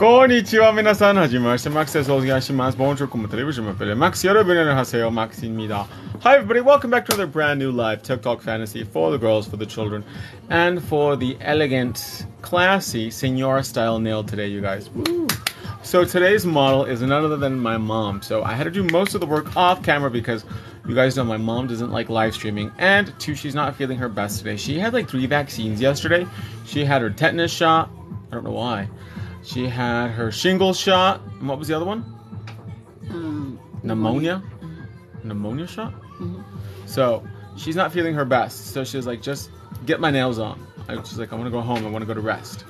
konnichiwa minasan hajimaste max says ogashimasu bonjour comment je m'appelle max 여러분 안녕하세요 max입니다 hi everybody welcome back to another brand new live tiktok fantasy for the girls for the children and for the elegant classy senora style nail today you guys Woo. so today's model is none other than my mom so i had to do most of the work off camera because you guys know my mom doesn't like live streaming and two she's not feeling her best today she had like three vaccines yesterday she had her tetanus shot i don't know why she had her shingle shot. And what was the other one? Um, Pneumonia? Pneumonia shot? So she's not feeling her best. So she was like, just get my nails on. I- She's like, I want to go home. I want to go to rest.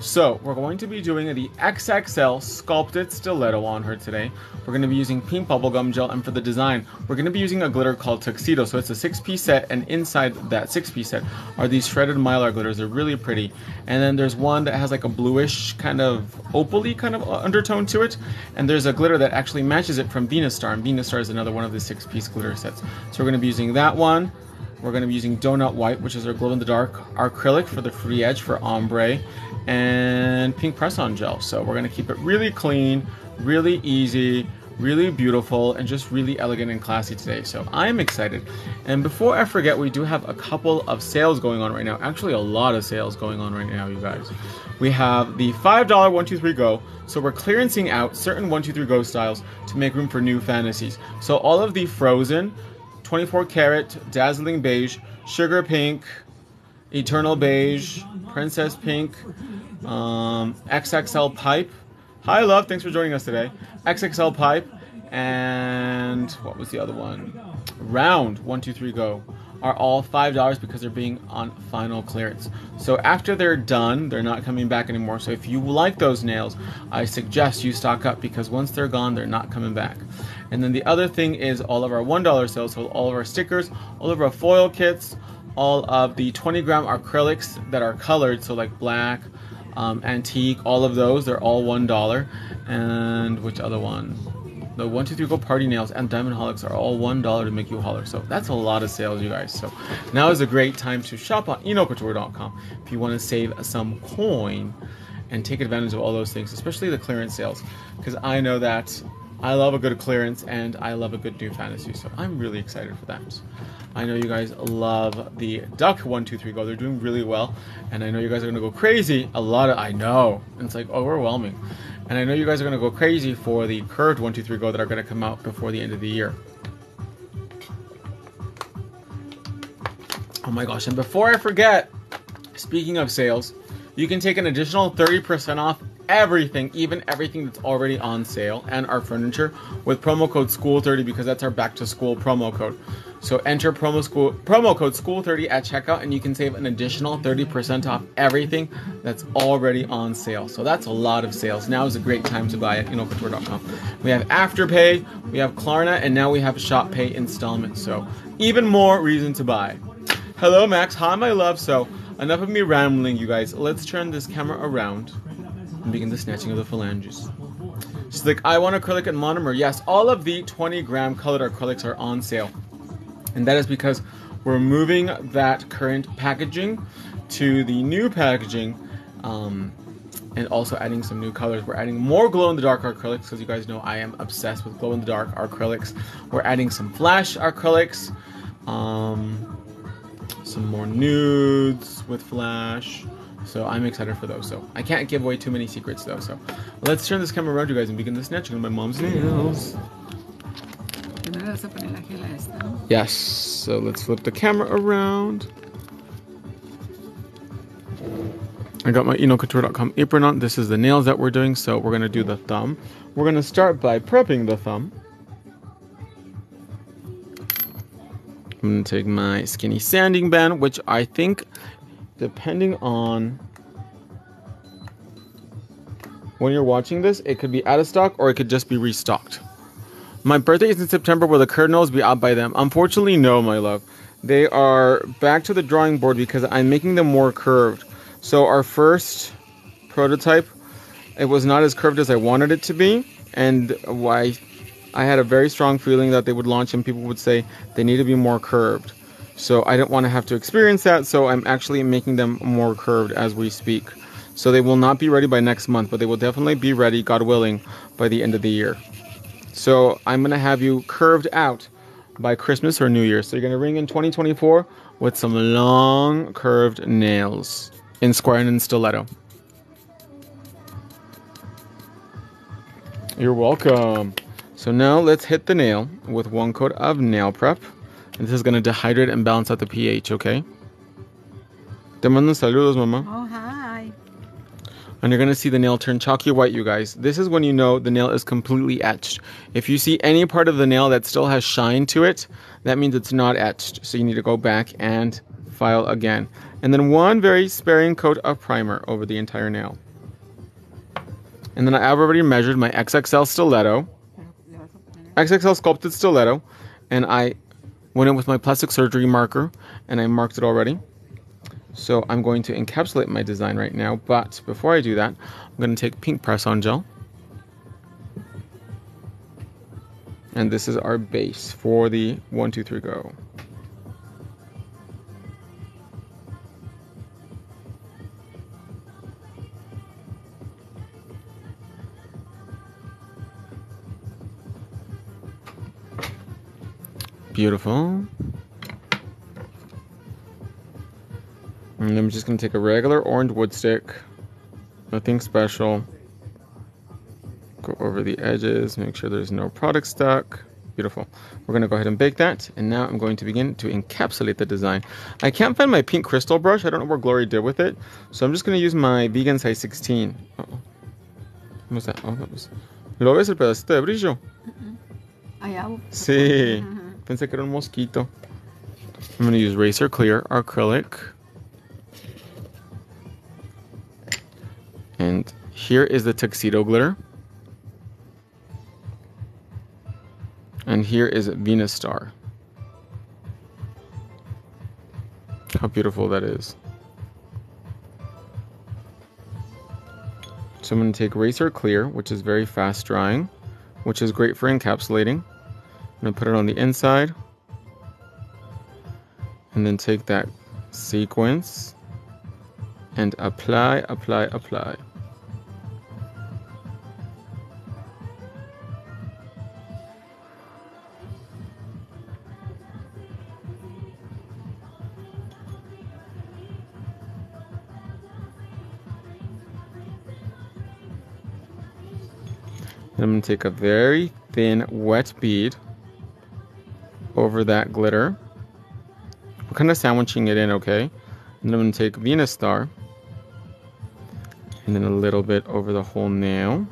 So we're going to be doing the XXL sculpted stiletto on her today. We're going to be using pink bubblegum gel, and for the design, we're going to be using a glitter called Tuxedo. So it's a six-piece set, and inside that six-piece set are these shredded mylar glitters. They're really pretty. And then there's one that has like a bluish kind of opally kind of uh, undertone to it, and there's a glitter that actually matches it from Venus Star, and Venus Star is another one of the six-piece glitter sets. So we're going to be using that one. We're going to be using Donut White, which is our glow in the dark acrylic for the free edge for ombre, and pink press on gel. So we're going to keep it really clean, really easy, really beautiful, and just really elegant and classy today. So I'm excited. And before I forget, we do have a couple of sales going on right now. Actually, a lot of sales going on right now, you guys. We have the $5 123 Go. So we're clearancing out certain 123 Go styles to make room for new fantasies. So all of the frozen 24 karat dazzling beige, sugar pink, eternal beige, princess pink, um, XXL pipe. Hi, love. Thanks for joining us today. XXL pipe and what was the other one? Round one two three go are all five dollars because they're being on final clearance. So after they're done, they're not coming back anymore. So if you like those nails, I suggest you stock up because once they're gone, they're not coming back. And then the other thing is all of our one dollar sales, so all of our stickers, all of our foil kits, all of the 20 gram acrylics that are colored, so like black, um, antique, all of those, they're all one dollar. And which other one? The one, two, three, go party nails and diamond holics are all one dollar to make you holler. So that's a lot of sales, you guys. So now is a great time to shop on enailcouture.com if you want to save some coin and take advantage of all those things, especially the clearance sales. Because I know that I love a good clearance and I love a good new fantasy. So I'm really excited for that. I know you guys love the Duck One Two Three Go. They're doing really well, and I know you guys are gonna go crazy. A lot of I know it's like overwhelming, and I know you guys are gonna go crazy for the curved One Two Three Go that are gonna come out before the end of the year. Oh my gosh! And before I forget, speaking of sales, you can take an additional 30% off everything, even everything that's already on sale, and our furniture with promo code SCHOOL30 because that's our back to school promo code. So enter promo school promo code SCHOOL30 at checkout and you can save an additional 30% off everything that's already on sale. So that's a lot of sales. Now is a great time to buy at enailcouture.com. We have Afterpay, we have Klarna, and now we have Shop Pay installment. So even more reason to buy. Hello, Max. Hi, my love. So, enough of me rambling, you guys. Let's turn this camera around and begin the snatching of the phalanges. She's like, I want acrylic and monomer. Yes, all of the 20 gram colored acrylics are on sale. And that is because we're moving that current packaging to the new packaging um, and also adding some new colors. We're adding more glow in the dark acrylics because you guys know I am obsessed with glow in the dark acrylics. We're adding some flash acrylics. Um, some more nudes with flash. So I'm excited for those. So I can't give away too many secrets though. So let's turn this camera around, you guys, and begin the snatching of my mom's nails. Yes. So let's flip the camera around. I got my enailcouture.com apron on. This is the nails that we're doing. So we're gonna do the thumb. We're gonna start by prepping the thumb. I'm gonna take my skinny sanding band, which I think, depending on when you're watching this, it could be out of stock or it could just be restocked. My birthday is in September. Will the kernels be out by then? Unfortunately, no, my love. They are back to the drawing board because I'm making them more curved. So our first prototype, it was not as curved as I wanted it to be, and why I had a very strong feeling that they would launch and people would say they need to be more curved. So I didn't want to have to experience that. So I'm actually making them more curved as we speak. So they will not be ready by next month, but they will definitely be ready, God willing, by the end of the year. So I'm going to have you curved out by Christmas or New Year. So you're going to ring in 2024 with some long curved nails in square and in stiletto. You're welcome. So now let's hit the nail with one coat of nail prep. And this is going to dehydrate and balance out the pH, okay? Te mando saludos, mamá. Oh, hi. And you're going to see the nail turn chalky white, you guys. This is when you know the nail is completely etched. If you see any part of the nail that still has shine to it, that means it's not etched. So you need to go back and file again. And then one very sparing coat of primer over the entire nail. And then I've already measured my XXL stiletto, XXL sculpted stiletto, and I went in with my plastic surgery marker and I marked it already. So I'm going to encapsulate my design right now, but before I do that, I'm going to take pink press on gel. And this is our base for the one, two, three, go. Beautiful. And I'm just going to take a regular orange wood stick. Nothing special. Go over the edges, make sure there's no product stuck. Beautiful. We're going to go ahead and bake that. And now I'm going to begin to encapsulate the design. I can't find my pink crystal brush. I don't know where Glory did with it. So I'm just going to use my vegan size 16. Uh-oh. What's that? Oh, that was... ¿Lo ves el pedacito de brillo? Mm-hmm. Allá. Sí. Ajá. Pensé que era un mosquito. I'm going to use Racer Clear acrylic. And here is the tuxedo glitter. And here is Venus Star. How beautiful that is. So I'm going to take Racer Clear, which is very fast drying, which is great for encapsulating. I'm going to put it on the inside. And then take that sequence and apply, apply, apply. I'm going to take a very thin wet bead over that glitter. We're kind of sandwiching it in, okay? And I'm going to take Venus Star and then a little bit over the whole nail.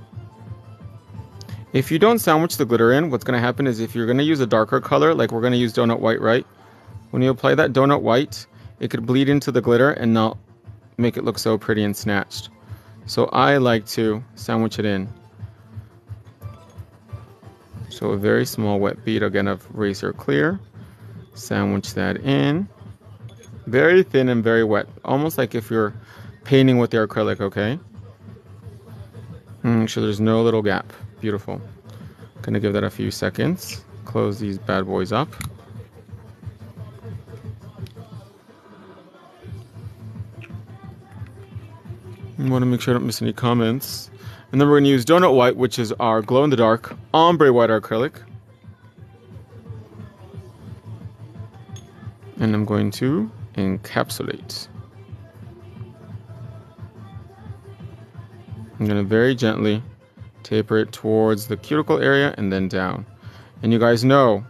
If you don't sandwich the glitter in, what's going to happen is if you're going to use a darker color, like we're going to use donut white, right? When you apply that donut white, it could bleed into the glitter and not make it look so pretty and snatched. So I like to sandwich it in. So a very small wet bead again of Razor Clear. Sandwich that in. Very thin and very wet. Almost like if you're painting with the acrylic, okay? Hmm, make sure there's no little gap. Beautiful. Gonna give that a few seconds. Close these bad boys up. Want to make sure I don't miss any comments. And then we're going to use Donut White, which is our glow in the dark ombre white acrylic. And I'm going to encapsulate. I'm going to very gently taper it towards the cuticle area and then down. And you guys know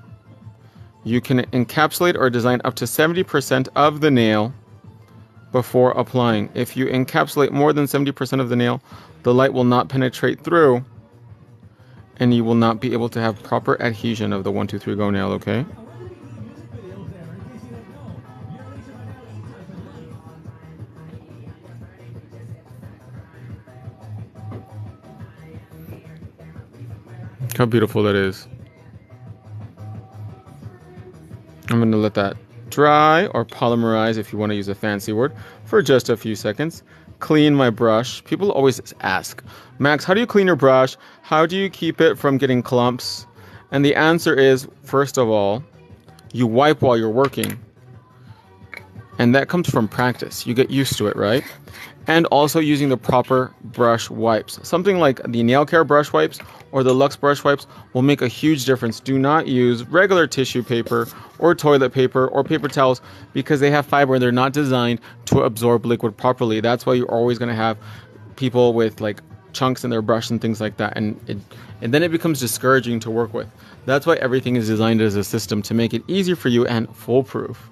you can encapsulate or design up to 70% of the nail before applying. If you encapsulate more than 70% of the nail, the light will not penetrate through and you will not be able to have proper adhesion of the 1, 2, 3 go nail, okay? How beautiful that is. I'm going to let that dry or polymerize if you want to use a fancy word for just a few seconds. Clean my brush. People always ask, Max, how do you clean your brush? How do you keep it from getting clumps? And the answer is first of all, you wipe while you're working. And that comes from practice. You get used to it, right? And also using the proper brush wipes. Something like the nail care brush wipes or the Lux brush wipes will make a huge difference. Do not use regular tissue paper or toilet paper or paper towels because they have fiber and they're not designed to absorb liquid properly. That's why you're always going to have people with like chunks in their brush and things like that and it and then it becomes discouraging to work with. That's why everything is designed as a system to make it easier for you and foolproof.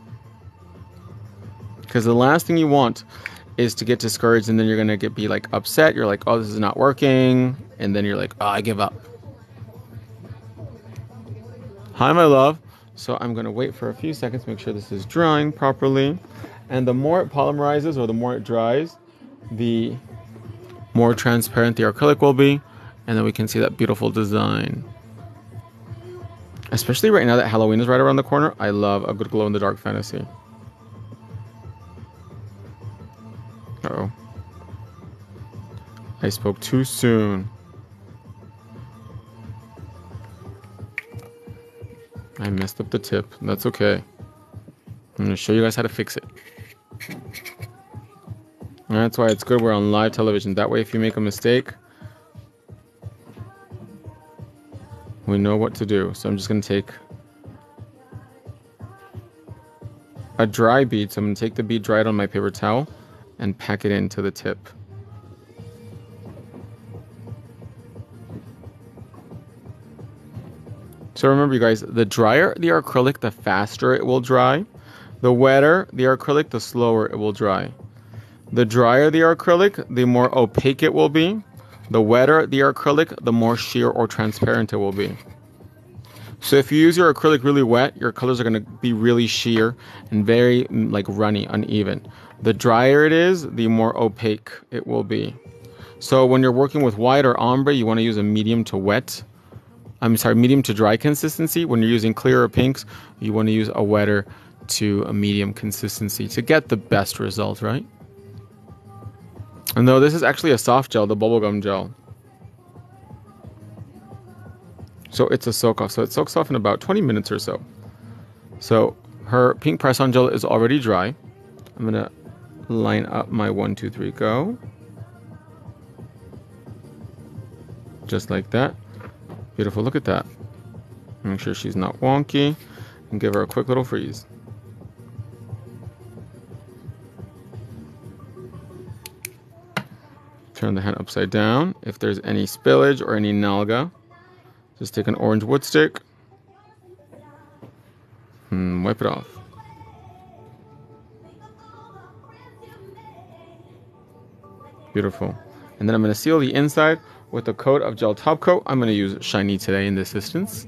Because the last thing you want is to get discouraged and then you're gonna get be like upset. You're like, oh, this is not working, and then you're like, oh, I give up. Hi, my love. So I'm gonna wait for a few seconds, make sure this is drying properly. And the more it polymerizes or the more it dries, the more transparent the acrylic will be, and then we can see that beautiful design. Especially right now that Halloween is right around the corner, I love a good glow in the dark fantasy. I spoke too soon. I messed up the tip. That's okay. I'm going to show you guys how to fix it. And that's why it's good we're on live television. That way, if you make a mistake, we know what to do. So I'm just going to take a dry bead. So I'm going to take the bead dried on my paper towel and pack it into the tip. So remember, you guys, the drier the acrylic, the faster it will dry. The wetter the acrylic, the slower it will dry. The drier the acrylic, the more opaque it will be. The wetter the acrylic, the more sheer or transparent it will be. So if you use your acrylic really wet, your colors are going to be really sheer and very mm, like runny, uneven. The drier it is, the more opaque it will be. So when you're working with white or ombre, you want to use a medium to wet. I'm sorry, medium to dry consistency. When you're using clear or pinks, you want to use a wetter to a medium consistency to get the best result, right? And though this is actually a soft gel, the bubblegum gel. So it's a soak off. So it soaks off in about 20 minutes or so. So her pink press on gel is already dry. I'm going to line up my one, two, three, go. Just like that. Beautiful, look at that. Make sure she's not wonky and give her a quick little freeze. Turn the hand upside down. If there's any spillage or any nalga, just take an orange wood stick and wipe it off. Beautiful. And then I'm going to seal the inside with a coat of gel top coat. I'm going to use shiny today in this instance.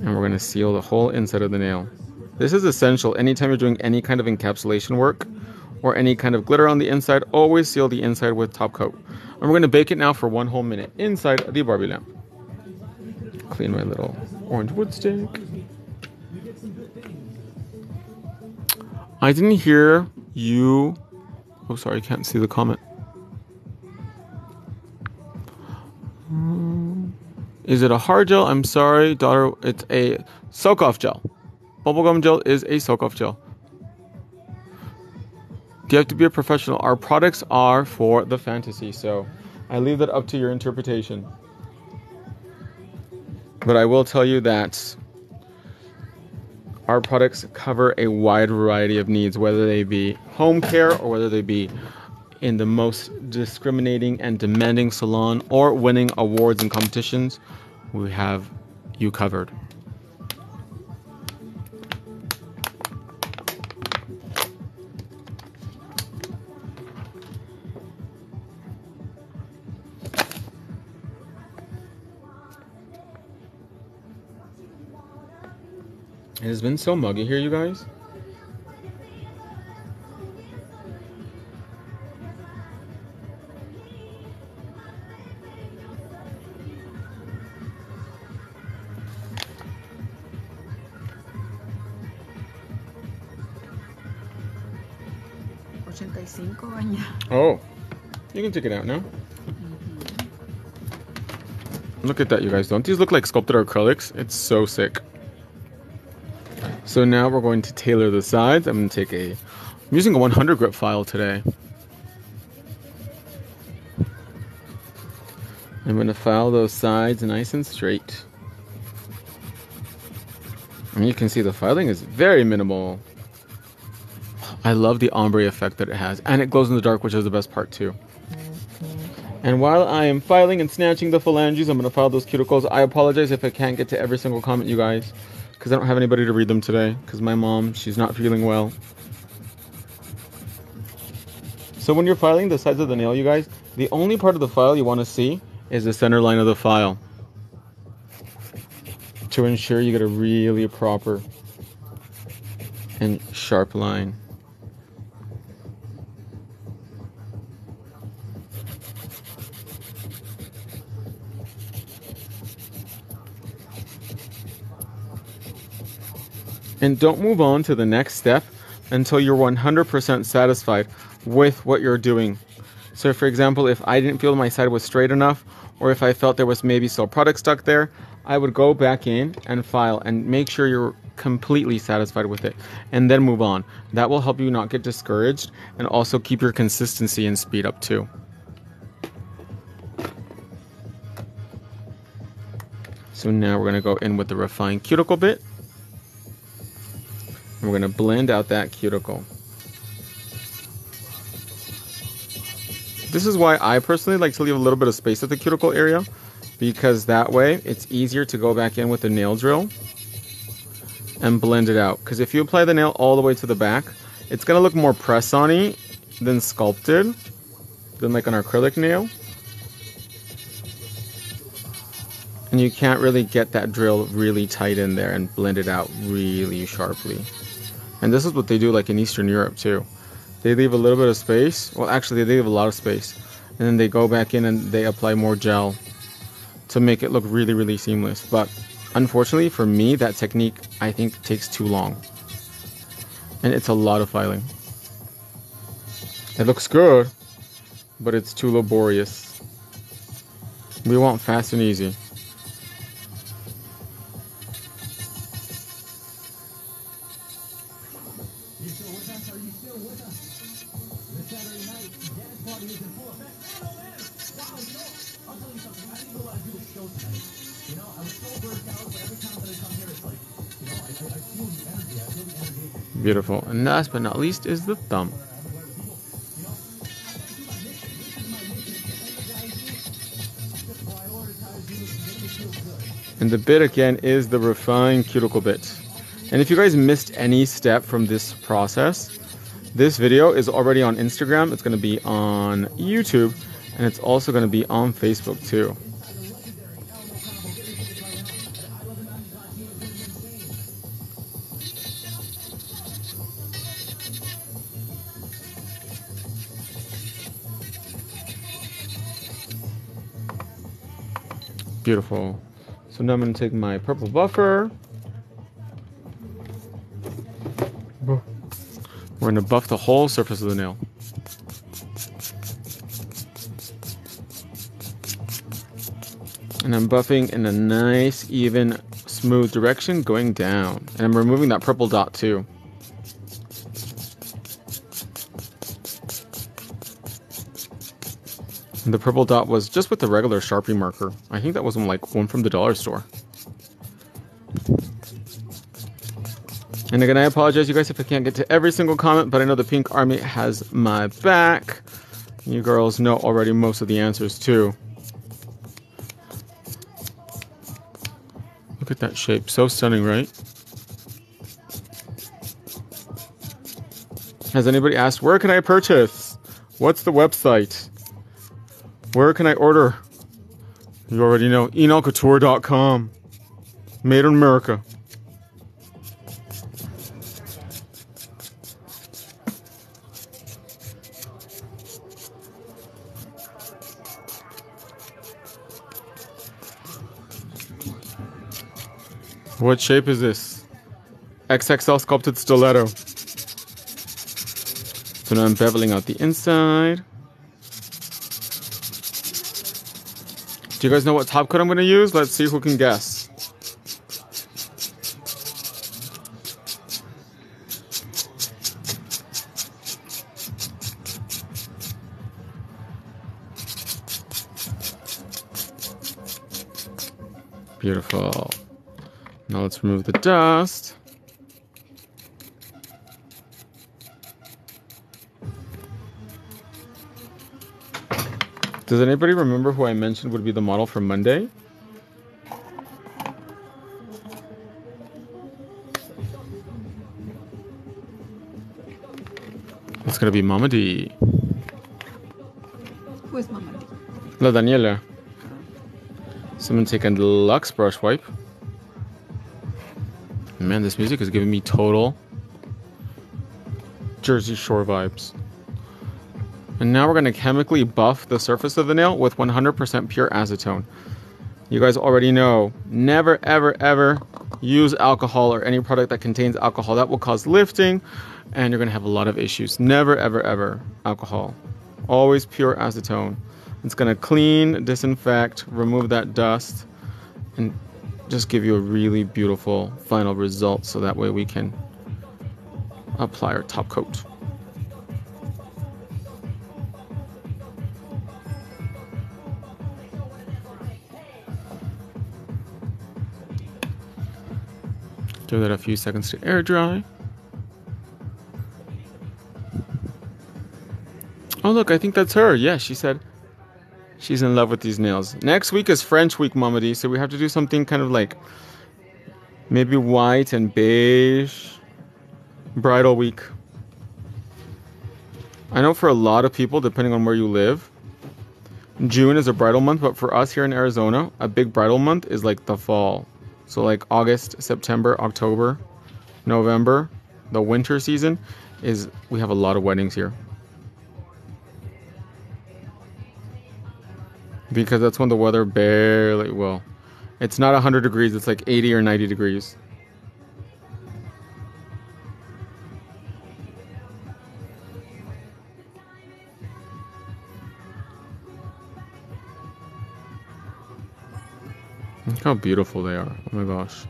And we're going to seal the whole inside of the nail. This is essential anytime you're doing any kind of encapsulation work or any kind of glitter on the inside, always seal the inside with top coat. And we're going to bake it now for one whole minute inside the Barbie lamp. Clean my little orange wood stick. I didn't hear you. Oh, sorry, I can't see the comment. Hmm. Is it a hard gel? I'm sorry, daughter. It's a soak off gel. Bubblegum gel is a soak off gel. Do you have to be a professional? Our products are for the fantasy, so I leave that up to your interpretation. But I will tell you that our products cover a wide variety of needs, whether they be home care or whether they be in the most discriminating and demanding salon or winning awards and competitions. We have you covered. It has been so muggy here, you guys. Oh, you can take it out now. Look at that, you guys. Don't these look like sculpted acrylics? It's so sick. So now we're going to tailor the sides. I'm going to take a, I'm using a 100 grit file today. I'm going to file those sides nice and straight. And you can see the filing is very minimal. I love the ombre effect that it has. And it glows in the dark, which is the best part too. Mm-hmm. And while I am filing and snatching the phalanges, I'm going to file those cuticles. I apologize if I can't get to every single comment, you guys because I don't have anybody to read them today because my mom, she's not feeling well. So when you're filing the sides of the nail, you guys, the only part of the file you want to see is the center line of the file to ensure you get a really proper and sharp line. And don't move on to the next step until you're 100% satisfied with what you're doing. So, for example, if I didn't feel my side was straight enough, or if I felt there was maybe still product stuck there, I would go back in and file and make sure you're completely satisfied with it and then move on. That will help you not get discouraged and also keep your consistency and speed up too. So now we're going to go in with the refined cuticle bit. And we're going to blend out that cuticle. This is why I personally like to leave a little bit of space at the cuticle area because that way it's easier to go back in with the nail drill and blend it out. Because if you apply the nail all the way to the back, it's going to look more press-on-y than sculpted, than like an acrylic nail. And you can't really get that drill really tight in there and blend it out really sharply. And this is what they do like in Eastern Europe too. They leave a little bit of space. Well, actually, they leave a lot of space. And then they go back in and they apply more gel to make it look really, really seamless. But unfortunately, for me, that technique I think takes too long. And it's a lot of filing. It looks good, but it's too laborious. We want fast and easy. Beautiful. And last but not least is the thumb. And the bit again is the refined cuticle bit. And if you guys missed any step from this process, this video is already on Instagram, it's going to be on YouTube, and it's also going to be on Facebook too. Beautiful. So now I'm going to take my purple buffer. We're going to buff the whole surface of the nail. And I'm buffing in a nice, even, smooth direction going down. And I'm removing that purple dot too. The purple dot was just with the regular Sharpie marker. I think that was like one from the dollar store. And again, I apologize, you guys, if I can't get to every single comment, but I know the Pink Army has my back. You girls know already most of the answers, too. Look at that shape. So stunning, right? Has anybody asked, where can I purchase? What's the website? Where can I order? You already know. EnailCouture.com. Made in America. What shape is this? XXL sculpted stiletto. So now I'm beveling out the inside. Do you guys know what top coat I'm going to use? Let's see who can guess. Beautiful. Now let's remove the dust. Does anybody remember who I mentioned would be the model for Monday? It's gonna be Mama D. Who is Mama? La Daniela. Someone take a Lux brush wipe. Man, this music is giving me total Jersey Shore vibes. And now we're going to chemically buff the surface of the nail with 100% pure acetone. You guys already know, never, ever, ever use alcohol or any product that contains alcohol. That will cause lifting and you're going to have a lot of issues. Never, ever, ever alcohol. Always pure acetone. It's going to clean, disinfect, remove that dust, and just give you a really beautiful final result so that way we can apply our top coat. Give that a few seconds to air dry. Oh, look, I think that's her. Yeah, she said she's in love with these nails. Next week is French week, Mama D, so we have to do something kind of like maybe white and beige. Bridal week. I know for a lot of people, depending on where you live, June is a bridal month, but for us here in Arizona, a big bridal month is like the fall. So, like August, September, October, November, the winter season is we have a lot of weddings here. Because that's when the weather barely, well, it's not 100 degrees, it's like 80 or 90 degrees. How beautiful they are. Oh my gosh.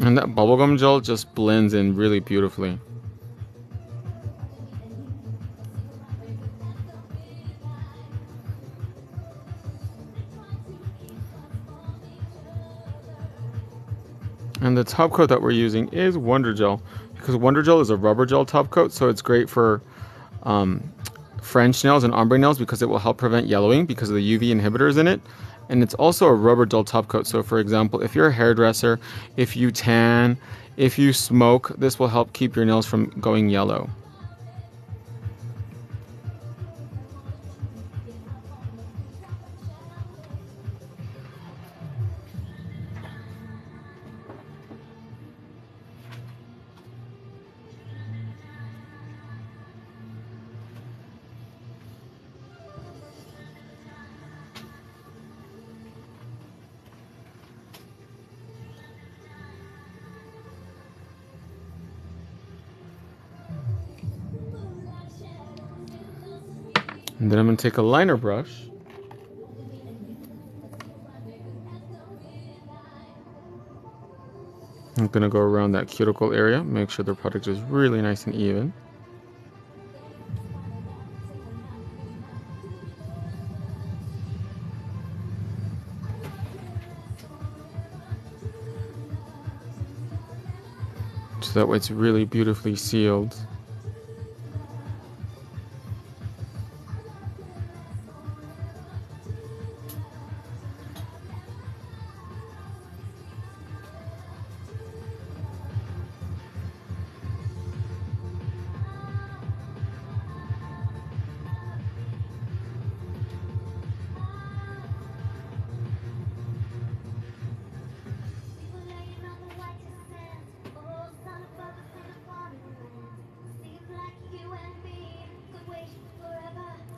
And that bubblegum gel just blends in really beautifully. And the top coat that we're using is Wonder Gel because Wonder Gel is a rubber gel top coat, so it's great for um, French nails and ombre nails because it will help prevent yellowing because of the UV inhibitors in it and it's also a rubber dull top coat. So, for example, if you're a hairdresser, if you tan, if you smoke, this will help keep your nails from going yellow. And then I'm going to take a liner brush. I'm going to go around that cuticle area, make sure the product is really nice and even. So that way it's really beautifully sealed.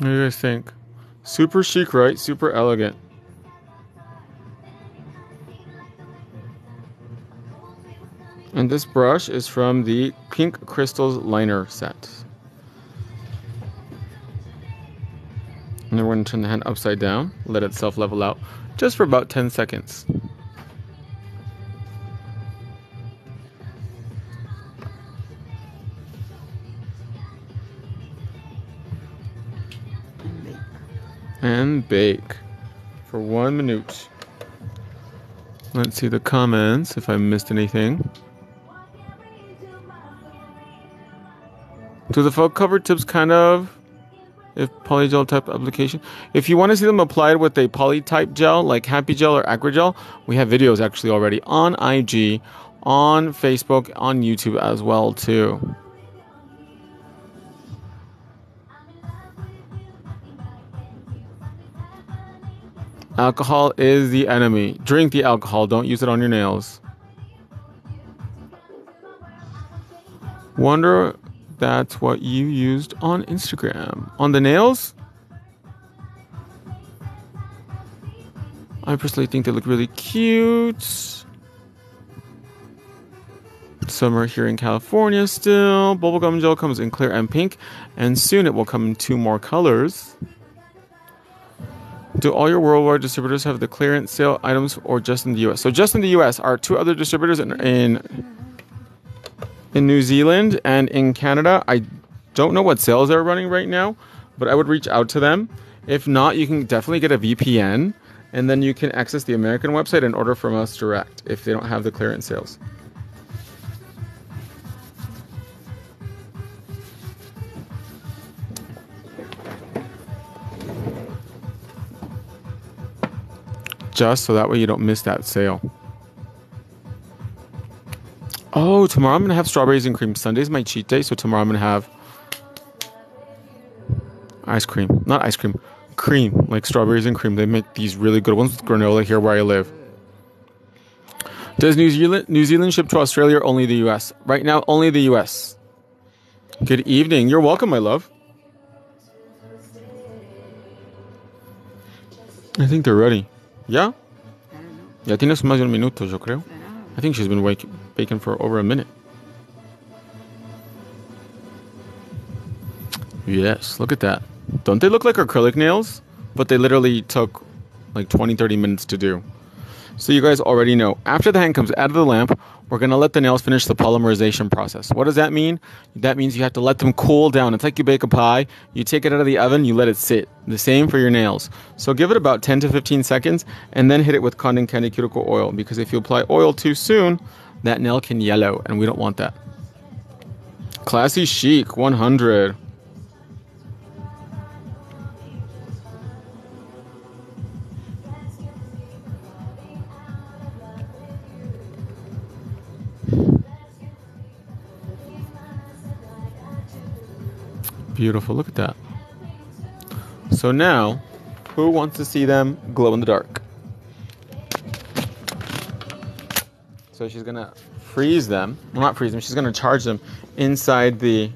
What do you guys think? Super chic, right? Super elegant. And this brush is from the Pink Crystals liner set. And then we're going to turn the hand upside down, let it self level out just for about 10 seconds. And bake for one minute. Let's see the comments if I missed anything. Do the felt cover tips kind of if polygel type application. If you want to see them applied with a poly type gel like Happy Gel or Acrogel, we have videos actually already on IG, on Facebook, on YouTube as well too. Alcohol is the enemy. Drink the alcohol, don't use it on your nails. Wonder that's what you used on Instagram. On the nails? I personally think they look really cute. Summer here in California still. Bubblegum gel comes in clear and pink, and soon it will come in two more colors. Do all your worldwide distributors have the clearance sale items or just in the US? So just in the US are two other distributors in, in in New Zealand and in Canada. I don't know what sales they're running right now, but I would reach out to them. If not, you can definitely get a VPN and then you can access the American website and order from us direct if they don't have the clearance sales. Just so that way you don't miss that sale. Oh, tomorrow I'm gonna have strawberries and cream. Sunday's my cheat day, so tomorrow I'm gonna have ice cream. Not ice cream, cream, like strawberries and cream. They make these really good ones with granola here where I live. Does New Zealand New Zealand ship to Australia or only the US? Right now, only the US. Good evening. You're welcome, my love. I think they're ready. Yeah? Ya tienes más de un minuto, yo creo. I think she's been wake, baking for over a minute. Yes, look at that. Don't they look like acrylic nails? But they literally took like 20, 30 minutes to do. So you guys already know. After the hand comes out of the lamp, we're going to let the nails finish the polymerization process. What does that mean? That means you have to let them cool down. It's like you bake a pie. You take it out of the oven, you let it sit. The same for your nails. So give it about 10 to 15 seconds and then hit it with cotton candy cuticle oil because if you apply oil too soon, that nail can yellow and we don't want that. Classy chic 100. Beautiful. Look at that. So now, who wants to see them glow in the dark? So she's gonna freeze them. Well, not freeze them. She's gonna charge them inside the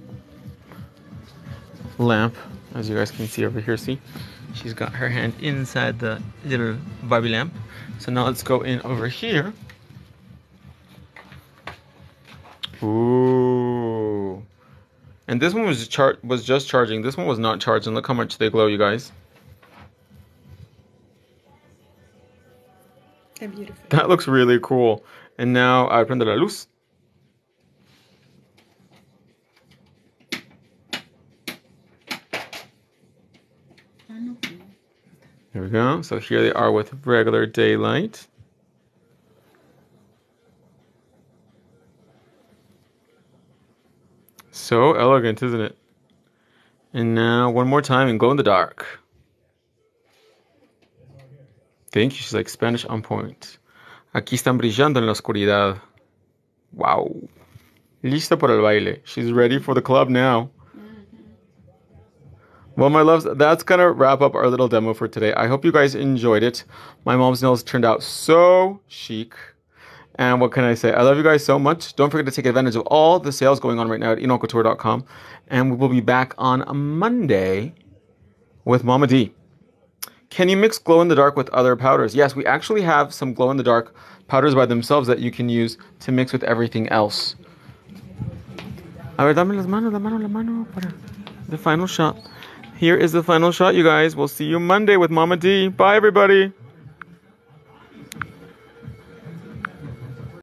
lamp, as you guys can see over here. See, she's got her hand inside the little Barbie lamp. So now let's go in over here. Ooh. And this one was char- was just charging. This one was not charging. Look how much they glow, you guys. Qué beautiful. That looks really cool. And now I prende la luz. There we go. So here they are with regular daylight. So elegant, isn't it? And now one more time and glow in the dark. Thank you. She's like Spanish on point. Aquí están brillando en la oscuridad. Wow. Lista para el baile. She's ready for the club now. Mm-hmm. Well, my loves, that's going to wrap up our little demo for today. I hope you guys enjoyed it. My mom's nails turned out so chic. And what can I say? I love you guys so much. Don't forget to take advantage of all the sales going on right now at enailcouture.com. And we will be back on Monday with Mama D. Can you mix glow in the dark with other powders? Yes, we actually have some glow in the dark powders by themselves that you can use to mix with everything else. The final shot. Here is the final shot, you guys. We'll see you Monday with Mama D. Bye, everybody.